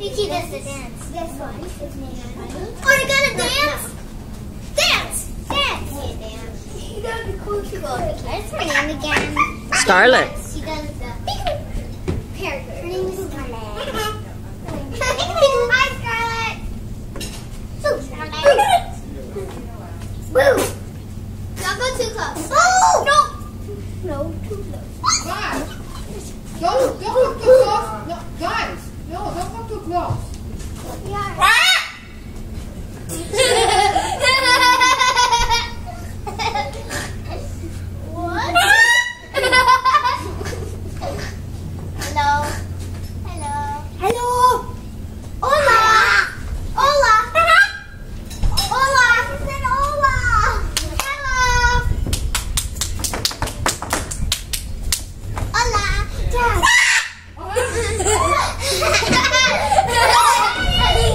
Vicky does the dance. This one is named Oh, you gotta dance? Dance! Dance! Yeah, dance. You gotta be cool to go. What's her name again? Scarlett. She does the parrot. Her name is Scarlett. Hi, Scarlett. Ooh, Scarlett. Woo! Don't go too close. Oh! No. No, too close. Guys, don't, don't come too close. No, guys, no, don't come too close. Yeah.